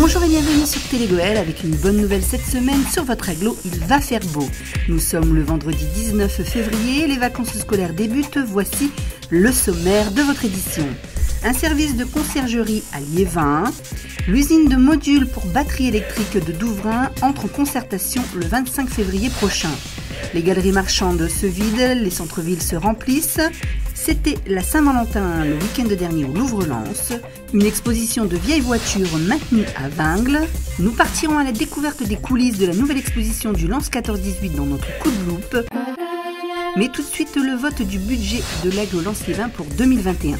Bonjour et bienvenue sur Télégoël avec une bonne nouvelle cette semaine sur votre aglo, il va faire beau. Nous sommes le vendredi 19 février, les vacances scolaires débutent, voici le sommaire de votre édition. Un service de conciergerie à Liévin, l'usine de modules pour batterie électrique de Douvrin entre en concertation le 25 février prochain. Les galeries marchandes se vident, les centres-villes se remplissent. C'était la Saint-Valentin le week-end dernier au Louvre-Lens, une exposition de vieilles voitures maintenue à Vingles. Nous partirons à la découverte des coulisses de la nouvelle exposition du Lens 14-18 dans notre coup de loupe. Mais tout de suite le vote du budget de l'Aglo lens les pour 2021.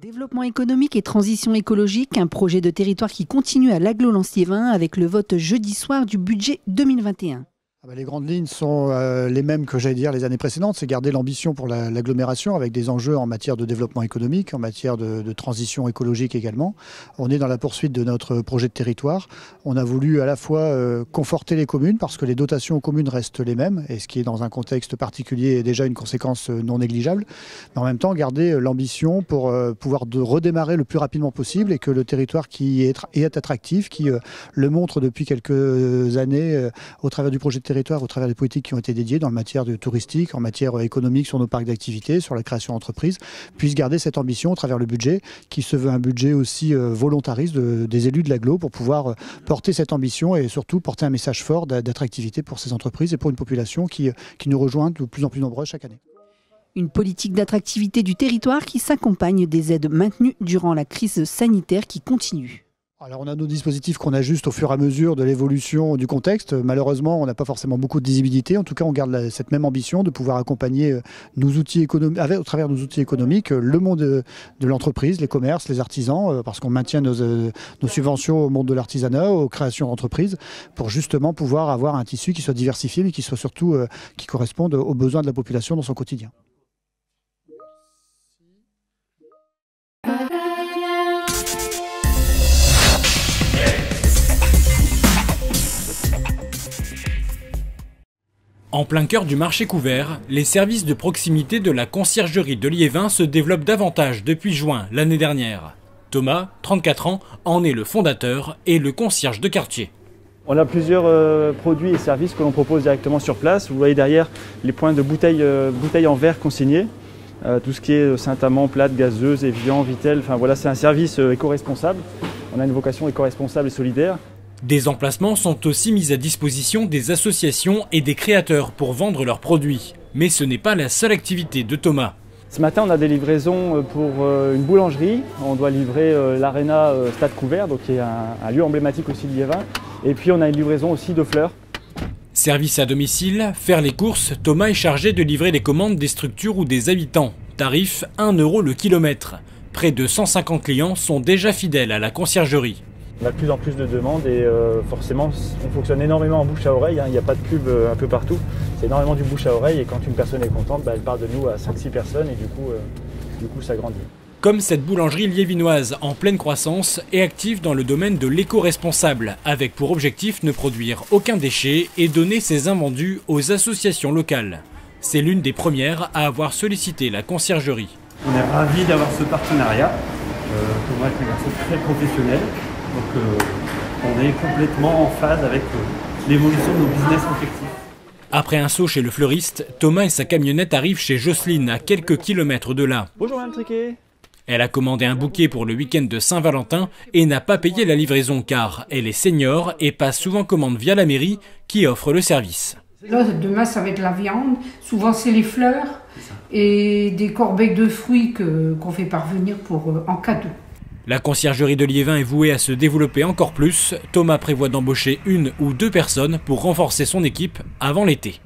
Développement économique et transition écologique, un projet de territoire qui continue à l'aglo-lancier-vin avec le vote jeudi soir du budget 2021. Ah bah, les grandes lignes sont euh, les mêmes que j'allais dire les années précédentes, c'est garder l'ambition pour l'agglomération avec des enjeux en matière de développement économique, en matière de, transition écologique également. On est dans la poursuite de notre projet de territoire. On a voulu à la fois euh, conforter les communes parce que les dotations aux communes restent les mêmes et ce qui est dans un contexte particulier est déjà une conséquence euh, non négligeable, mais en même temps garder l'ambition pour pouvoir redémarrer le plus rapidement possible et que le territoire qui est, est attractif, qui le montre depuis quelques années au travers du projet de territoire, au travers des politiques qui ont été dédiées dans matière touristique, en matière économique sur nos parcs d'activité, sur la création d'entreprises, puissent garder cette ambition au travers le budget qui se veut un budget aussi euh, volontariste des élus de l'aglo pour pouvoir euh, porter cette ambition et surtout porter un message fort d'attractivité pour ces entreprises et pour une population qui, euh, qui nous rejoint de plus en plus nombreuse chaque année. Une politique d'attractivité du territoire qui s'accompagne des aides maintenues durant la crise sanitaire qui continue. Alors on a nos dispositifs qu'on ajuste au fur et à mesure de l'évolution du contexte. Malheureusement, on n'a pas forcément beaucoup de visibilité. En tout cas, on garde cette même ambition de pouvoir accompagner euh, au travers de nos outils économiques, euh, le monde de, l'entreprise, les commerces, les artisans, euh, parce qu'on maintient nos, subventions au monde de l'artisanat, aux créations d'entreprises, pour justement pouvoir avoir un tissu qui soit diversifié, mais qui soit surtout qui corresponde aux besoins de la population dans son quotidien. En plein cœur du marché couvert, les services de proximité de la conciergerie de Liévin se développent davantage depuis juin l'année dernière. Thomas, 34 ans, en est le fondateur et le concierge de quartier. On a plusieurs euh, produits et services que l'on propose directement sur place. Vous voyez derrière les points de bouteilles, euh, en verre consignées. Euh, tout ce qui est Saint-Amand, plate, gazeuse, Evian, Vitel. Enfin voilà, c'est un service éco-responsable. On a une vocation éco-responsable et solidaire. Des emplacements sont aussi mis à disposition des associations et des créateurs pour vendre leurs produits. Mais ce n'est pas la seule activité de Thomas. Ce matin, on a des livraisons euh, pour euh, une boulangerie. On doit livrer euh, l'Arena Stade Couvert, donc qui est un, lieu emblématique aussi de Liévin. Et puis on a une livraison aussi de fleurs. Service à domicile, faire les courses, Thomas est chargé de livrer les commandes des structures ou des habitants. Tarif 1 euro le kilomètre. Près de 150 clients sont déjà fidèles à la conciergerie. On a de plus en plus de demandes et euh, forcément on fonctionne énormément en bouche à oreille, hein. il n'y a pas de pub euh, un peu partout, c'est énormément du bouche à oreille et quand une personne est contente, bah, elle parle de nous à 5-6 personnes et du coup, euh, du coup ça grandit. Comme cette boulangerie liévinoise en pleine croissance est active dans le domaine de l'éco-responsable, avec pour objectif ne produire aucun déchet et donner ses invendus aux associations locales. C'est l'une des premières à avoir sollicité la conciergerie. On est ravis d'avoir ce partenariat. pour moi, c'est un garçon très professionnel. Euh, on est complètement en phase avec euh, l'évolution de nos business effectifs. Après un saut chez le fleuriste, Thomas et sa camionnette arrivent chez Jocelyne, à quelques kilomètres de là. Bonjour Mme Triquet Elle a commandé un bouquet pour le week-end de Saint-Valentin et n'a pas payé la livraison car elle est senior et passe souvent commande via la mairie qui offre le service. Là, demain, ça va être la viande. Souvent, c'est les fleurs et des corbeilles de fruits qu'on fait parvenir pour, euh, en cadeau. La conciergerie de Liévin est vouée à se développer encore plus. Thomas prévoit d'embaucher une ou deux personnes pour renforcer son équipe avant l'été.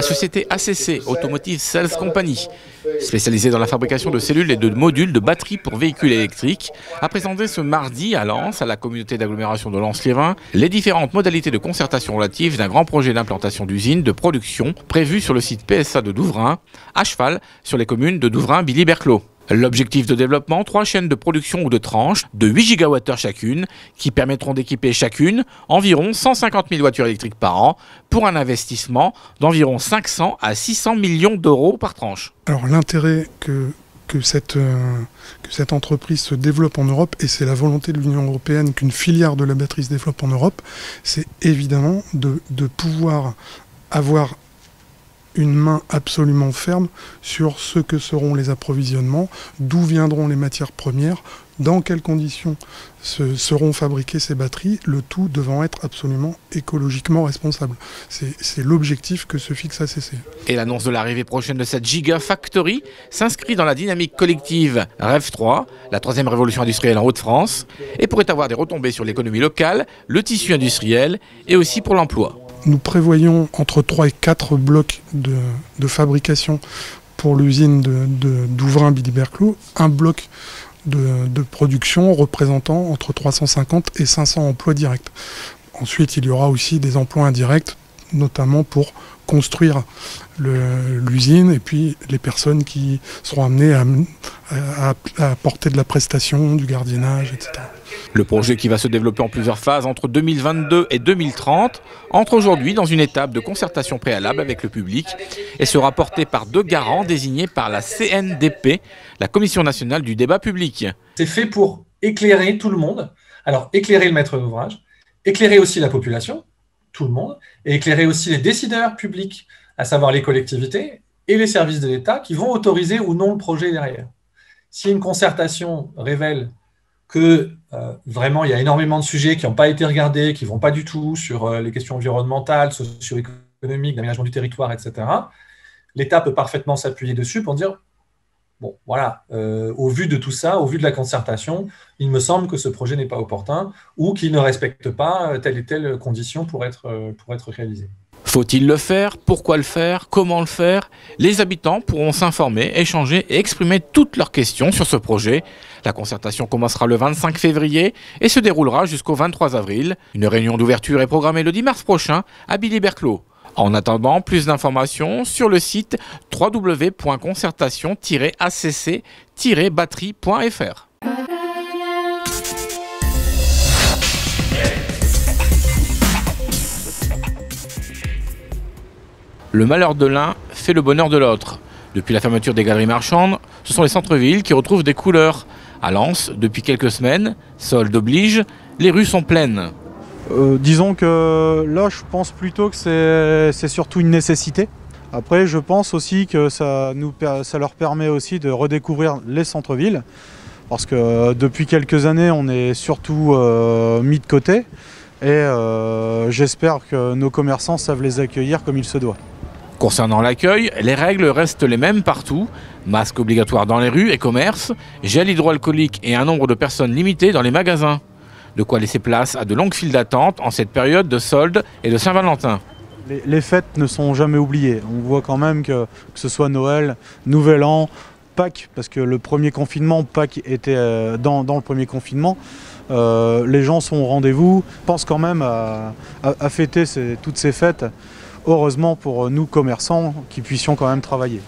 La société ACC, Automotive Sales Company, spécialisée dans la fabrication de cellules et de modules de batteries pour véhicules électriques, a présenté ce mardi à Lens, à la communauté d'agglomération de Lens-Liévin, les différentes modalités de concertation relatives d'un grand projet d'implantation d'usine de production prévu sur le site PSA de Douvrin, à cheval sur les communes de Douvrin, Billy Berclos. L'objectif de développement, trois chaînes de production ou de tranches de 8 gigawattheures chacune, qui permettront d'équiper chacune environ 150 000 voitures électriques par an, pour un investissement d'environ 500 à 600 millions d'euros par tranche. Alors l'intérêt que, que, cette, euh, que cette entreprise se développe en Europe, et c'est la volonté de l'Union européenne qu'une filière de la batterie se développe en Europe, c'est évidemment de, de pouvoir avoir une main absolument ferme sur ce que seront les approvisionnements, d'où viendront les matières premières, dans quelles conditions seront fabriquées ces batteries, le tout devant être absolument écologiquement responsable. C'est l'objectif que se fixe ACC. Et l'annonce de l'arrivée prochaine de cette Gigafactory s'inscrit dans la dynamique collective REV 3, la troisième révolution industrielle en Haute-France, et pourrait avoir des retombées sur l'économie locale, le tissu industriel et aussi pour l'emploi. Nous prévoyons entre 3 et 4 blocs de, fabrication pour l'usine d'Ouvrin de, Billy un bloc de, de, production représentant entre 350 et 500 emplois directs. Ensuite, il y aura aussi des emplois indirects, notamment pour construire l'usine et puis les personnes qui seront amenées à, apporter de la prestation, du gardiennage, etc. Le projet qui va se développer en plusieurs phases entre 2022 et 2030 entre aujourd'hui dans une étape de concertation préalable avec le public et sera porté par deux garants désignés par la CNDP, la Commission nationale du débat public. C'est fait pour éclairer tout le monde. Alors éclairer le maître d'ouvrage, éclairer aussi la population, le monde, et éclairer aussi les décideurs publics à savoir les collectivités et les services de l'État qui vont autoriser ou non le projet derrière. Si une concertation révèle que euh, vraiment il y a énormément de sujets qui n'ont pas été regardés, qui ne vont pas du tout sur euh, les questions environnementales, socio-économiques, d'aménagement du territoire, etc., l'État peut parfaitement s'appuyer dessus pour dire Bon, voilà, euh, au vu de tout ça, au vu de la concertation, il me semble que ce projet n'est pas opportun ou qu'il ne respecte pas telle et telle condition pour être, pour être réalisé. Faut-il le faire? Pourquoi le faire? Comment le faire? Les habitants pourront s'informer, échanger et exprimer toutes leurs questions sur ce projet. La concertation commencera le 25 février et se déroulera jusqu'au 23 avril. Une réunion d'ouverture est programmée le 10 mars prochain à Billy-Berclos. En attendant, plus d'informations sur le site www.concertation-acc-batterie.fr. Le malheur de l'un fait le bonheur de l'autre. Depuis la fermeture des galeries marchandes, ce sont les centres-villes qui retrouvent des couleurs. À Lens, depuis quelques semaines, solde oblige, les rues sont pleines. Euh, disons que là, je pense plutôt que c'est surtout une nécessité. Après, je pense aussi que ça, leur permet aussi de redécouvrir les centres-villes. Parce que euh, depuis quelques années, on est surtout euh, mis de côté. Et j'espère que nos commerçants savent les accueillir comme il se doit. Concernant l'accueil, les règles restent les mêmes partout. Masque obligatoire dans les rues et commerces, gel hydroalcoolique et un nombre de personnes limité dans les magasins. De quoi laisser place à de longues files d'attente en cette période de soldes et de Saint-Valentin. Les, fêtes ne sont jamais oubliées. On voit quand même que, que ce soit Noël, Nouvel An, Pâques, parce que le premier confinement, Pâques était euh, dans, le premier confinement. Euh, les gens sont au rendez-vous, pensent quand même à, fêter toutes ces fêtes heureusement pour nous commerçants qui puissions quand même travailler.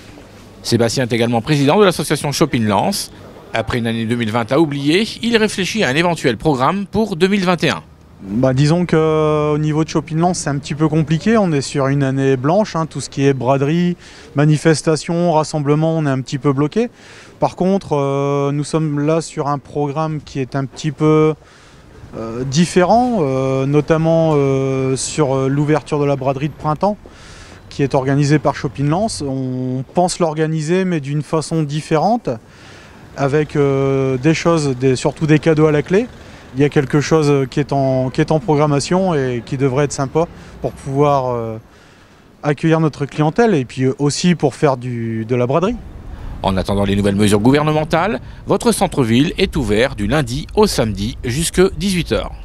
Sébastien est également président de l'association Shopping Lance. Après une année 2020 à oublier, il réfléchit à un éventuel programme pour 2021. Bah, disons qu'au niveau de Shopping Lance, c'est un petit peu compliqué. On est sur une année blanche, hein. tout ce qui est braderie, manifestation, rassemblement, on est un petit peu bloqué. Par contre, euh, nous sommes là sur un programme qui est un petit peu euh, différents, euh, notamment euh, sur l'ouverture de la braderie de printemps qui est organisée par Shopping Lance. On pense l'organiser mais d'une façon différente, avec des choses, surtout des cadeaux à la clé. Il y a quelque chose qui est en, programmation et qui devrait être sympa pour pouvoir accueillir notre clientèle et puis aussi pour faire de la braderie. En attendant les nouvelles mesures gouvernementales, votre centre-ville est ouvert du lundi au samedi jusque 18h.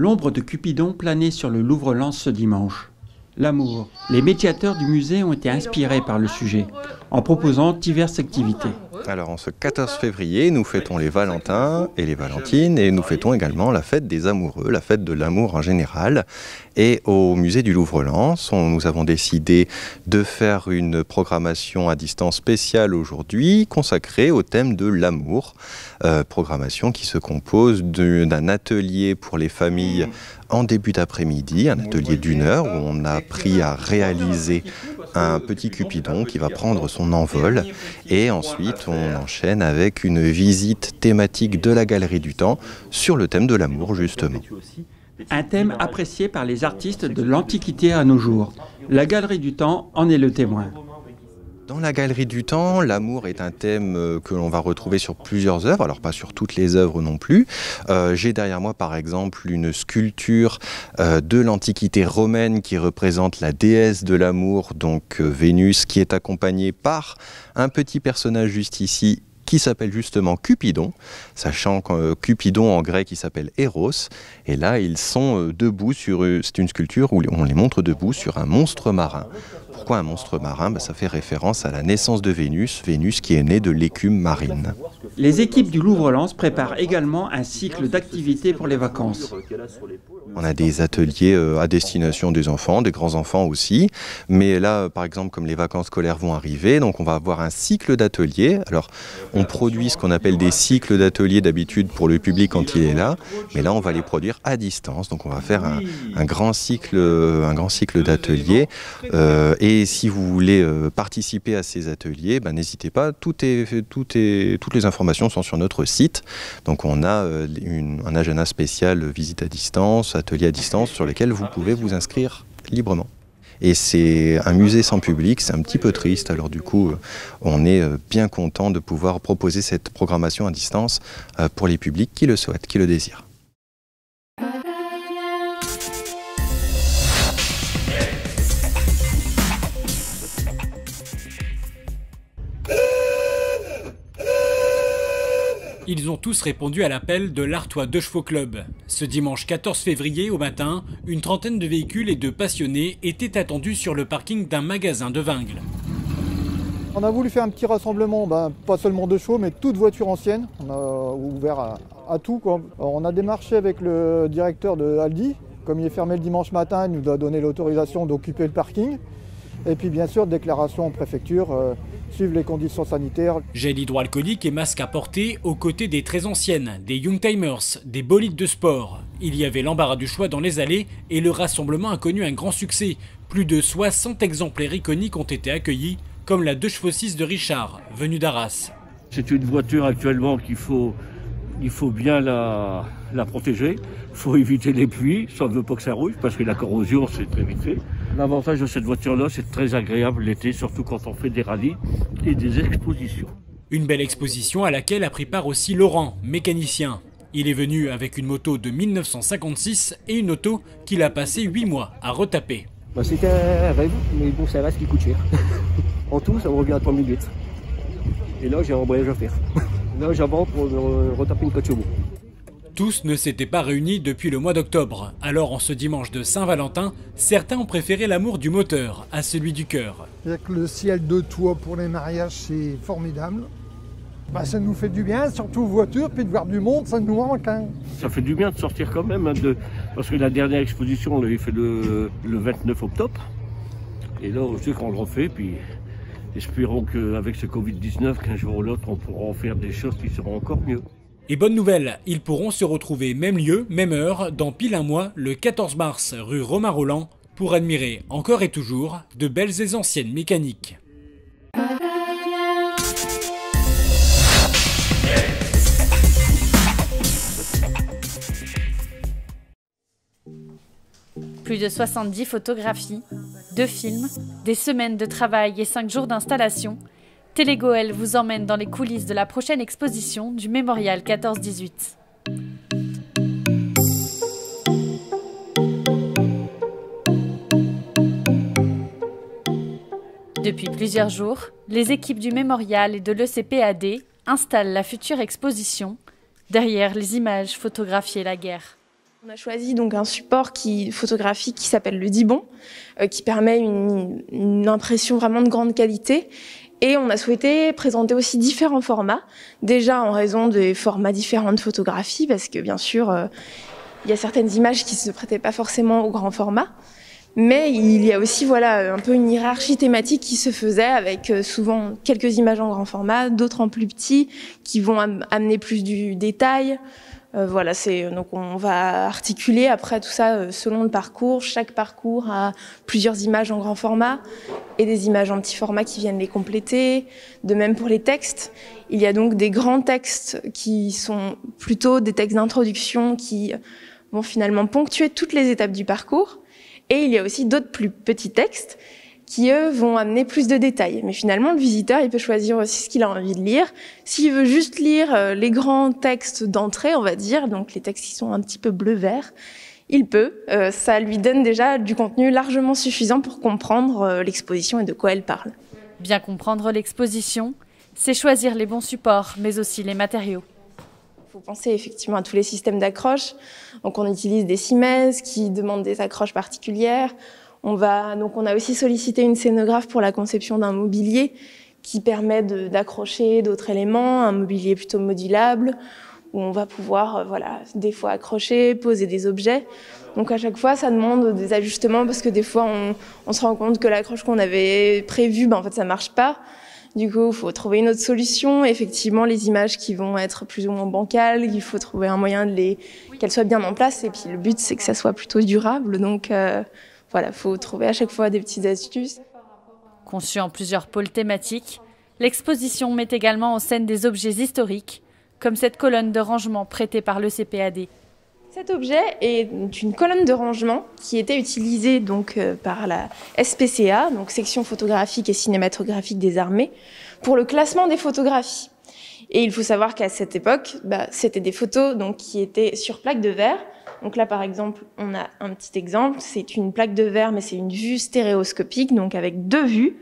L'ombre de Cupidon planait sur le Louvre-Lens ce dimanche. L'amour. Les médiateurs du musée ont été inspirés par le sujet, en proposant diverses activités. Alors en ce 14 février, nous fêtons les Valentins et les Valentines et nous fêtons également la fête des amoureux, la fête de l'amour en général. Et au musée du Louvre-Lens, nous avons décidé de faire une programmation à distance spéciale aujourd'hui consacrée au thème de l'amour. Euh, programmation qui se compose d'un atelier pour les familles en début d'après-midi, un atelier d'une heure où on a appris à réaliser un petit Cupidon qui va prendre son envol. Et ensuite, on enchaîne avec une visite thématique de la Galerie du Temps sur le thème de l'amour, justement. Un thème apprécié par les artistes de l'Antiquité à nos jours. La Galerie du Temps en est le témoin. Dans la Galerie du Temps, l'amour est un thème euh, que l'on va retrouver sur plusieurs œuvres, alors pas sur toutes les œuvres non plus. Euh, j'ai derrière moi par exemple une sculpture euh, de l'Antiquité romaine qui représente la déesse de l'amour, donc Vénus, qui est accompagnée par un petit personnage juste ici qui s'appelle justement Cupidon, sachant que Cupidon en grec il s'appelle Eros, et là ils sont debout sur, c'est une sculpture où on les montre debout sur un monstre marin. Pourquoi un monstre marin bah, Ça fait référence à la naissance de Vénus, Vénus qui est née de l'écume marine. Les équipes du Louvre-Lens préparent également un cycle d'activités pour les vacances. On a des ateliers euh, à destination des enfants, des grands-enfants aussi. Mais là, par exemple, comme les vacances scolaires vont arriver, donc on va avoir un cycle d'ateliers. Alors, on produit ce qu'on appelle des cycles d'ateliers d'habitude pour le public quand il est là. Mais là, on va les produire à distance. Donc, on va faire un, grand cycle, un grand cycle d'ateliers. Euh, et si vous voulez euh, participer à ces ateliers, ben, n'hésitez pas. Toutes les informations sont sur notre site. Donc, on a un agenda spécial visite à distance ateliers à distance sur lesquels vous pouvez vous inscrire librement. Et c'est un musée sans public, c'est un petit peu triste. Alors du coup, on est euh, bien content de pouvoir proposer cette programmation à distance euh, pour les publics qui le souhaitent, qui le désirent. Ils ont tous répondu à l'appel de l'Artois Deux Chevaux Club. Ce dimanche 14 février au matin, une trentaine de véhicules et de passionnés étaient attendus sur le parking d'un magasin de Vingles. On a voulu faire un petit rassemblement, ben, pas seulement de chevaux, mais toutes voitures anciennes. On a ouvert à, tout. On a démarché avec le directeur de Aldi. Comme il est fermé le dimanche matin, il nous a donné l'autorisation d'occuper le parking. Et puis bien sûr, déclaration en préfecture, euh, suivre les conditions sanitaires. Gel hydroalcoolique et masque à porter aux côtés des très anciennes, des Youngtimers, des bolides de sport. Il y avait l'embarras du choix dans les allées et le rassemblement a connu un grand succès. Plus de 60 exemplaires iconiques ont été accueillis, comme la 2 chevaux 6 de Richard, venue d'Arras. C'est une voiture actuellement qu'il faut, il faut bien la, la protéger. Il faut éviter les pluies, ça ne veut pas que ça rouille, parce que la corrosion, c'est très vite fait. L'avantage de cette voiture-là, c'est très agréable l'été, surtout quand on fait des rallyes et des expositions. Une belle exposition à laquelle a pris part aussi Laurent, mécanicien. Il est venu avec une moto de 1956 et une auto qu'il a passé 8 mois à retaper. Bah, C'était un rêve, mais bon, ça reste qui coûte cher. en tout, ça me revient à 3000 litres. Et là, j'ai un voyage à faire. là, j'avance pour euh, retaper une voiture. Tous ne s'étaient pas réunis depuis le mois d'octobre. Alors en ce dimanche de Saint-Valentin, certains ont préféré l'amour du moteur à celui du cœur. Le ciel de toit pour les mariages, c'est formidable. Bah, ça nous fait du bien, surtout voiture, puis de voir du monde, ça nous manque. Hein. Ça fait du bien de sortir quand même, hein, de... parce que la dernière exposition, on l'avait fait le... 29 octobre. Et là, je sais qu'on le refait, puis espérons qu'avec ce Covid-19, qu'un jour ou l'autre, on pourra en faire des choses qui seront encore mieux. Et bonne nouvelle, ils pourront se retrouver même lieu, même heure, dans pile un mois, le 14 mars, rue Romain Roland, pour admirer encore et toujours de belles et anciennes mécaniques. Plus de 70 photographies, deux films, des semaines de travail et cinq jours d'installation Télégoël vous emmène dans les coulisses de la prochaine exposition du Mémorial 14-18. Depuis plusieurs jours, les équipes du Mémorial et de l'ECPAD installent la future exposition derrière les images photographiées la guerre. On a choisi donc un support qui, photographique qui s'appelle le Dibon, euh, qui permet une, une, impression vraiment de grande qualité Et on a souhaité présenter aussi différents formats, déjà en raison des formats différents de photographie, parce que bien sûr, euh, il y a certaines images qui ne se prêtaient pas forcément au grand format. Mais il y a aussi voilà un peu une hiérarchie thématique qui se faisait avec euh, souvent quelques images en grand format, d'autres en plus petit, qui vont amener plus du détail. Euh, voilà, c'est donc on va articuler après tout ça euh, selon le parcours. Chaque parcours a plusieurs images en grand format et des images en petit format qui viennent les compléter. De même pour les textes, il y a donc des grands textes qui sont plutôt des textes d'introduction qui vont finalement ponctuer toutes les étapes du parcours. Et il y a aussi d'autres plus petits textes qui, eux, vont amener plus de détails. Mais finalement, le visiteur, il peut choisir aussi ce qu'il a envie de lire. S'il veut juste lire euh, les grands textes d'entrée, on va dire, donc les textes qui sont un petit peu bleu-vert, il peut. Euh, ça lui donne déjà du contenu largement suffisant pour comprendre euh, l'exposition et de quoi elle parle. Bien comprendre l'exposition, c'est choisir les bons supports, mais aussi les matériaux. Il faut penser effectivement à tous les systèmes d'accroche. Donc on utilise des cimaises qui demandent des accroches particulières. On va donc on a aussi sollicité une scénographe pour la conception d'un mobilier qui permet d'accrocher d'autres éléments, un mobilier plutôt modulable où on va pouvoir euh, voilà des fois accrocher, poser des objets. Donc à chaque fois ça demande des ajustements parce que des fois on, se rend compte que l'accroche qu'on avait prévue ben en fait ça marche pas. Du coup, il faut trouver une autre solution. Effectivement, les images qui vont être plus ou moins bancales, il faut trouver un moyen de les qu'elles soient bien en place. Et puis le but, c'est que ça soit plutôt durable. Donc euh, voilà, il faut trouver à chaque fois des petites astuces. Conçue en plusieurs pôles thématiques, l'exposition met également en scène des objets historiques, comme cette colonne de rangement prêtée par le CPAD. Cet objet est une colonne de rangement qui était utilisée donc euh, par la SPCA, donc section photographique et cinématographique des armées, pour le classement des photographies. Et il faut savoir qu'à cette époque, bah, c'était des photos donc qui étaient sur plaque de verre. Donc là, par exemple, on a un petit exemple. C'est une plaque de verre, mais c'est une vue stéréoscopique, donc avec deux vues.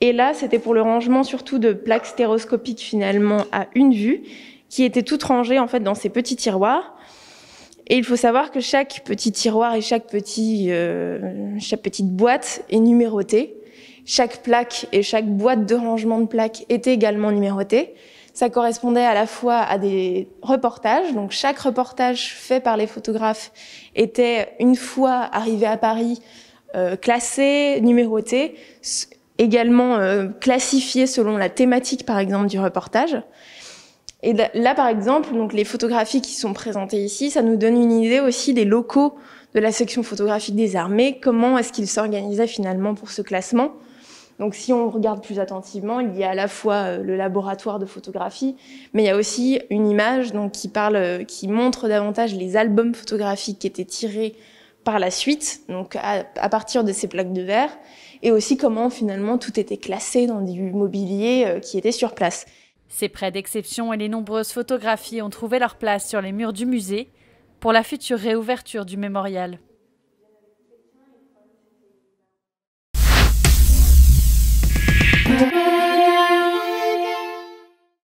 Et là, c'était pour le rangement surtout de plaques stéréoscopiques finalement à une vue, qui étaient toutes rangées en fait dans ces petits tiroirs. Et il faut savoir que chaque petit tiroir et chaque, euh, chaque petite boîte est numérotée. Chaque plaque et chaque boîte de rangement de plaques était également numérotée. Ça correspondait à la fois à des reportages. Donc chaque reportage fait par les photographes était une fois arrivé à Paris euh, classé, numéroté, également euh, classifié selon la thématique par exemple du reportage. Et là, par exemple, donc les photographies qui sont présentées ici, ça nous donne une idée aussi des locaux de la section photographique des armées. Comment est-ce qu'ils s'organisaient finalement pour ce classement? Donc, si on regarde plus attentivement, il y a à la fois euh, le laboratoire de photographie, mais il y a aussi une image qui parle, euh, qui montre davantage les albums photographiques qui étaient tirés par la suite, donc à, à partir de ces plaques de verre, et aussi comment finalement tout était classé dans du mobilier euh, qui était sur place. Ces prêts d'exception et les nombreuses photographies ont trouvé leur place sur les murs du musée pour la future réouverture du mémorial.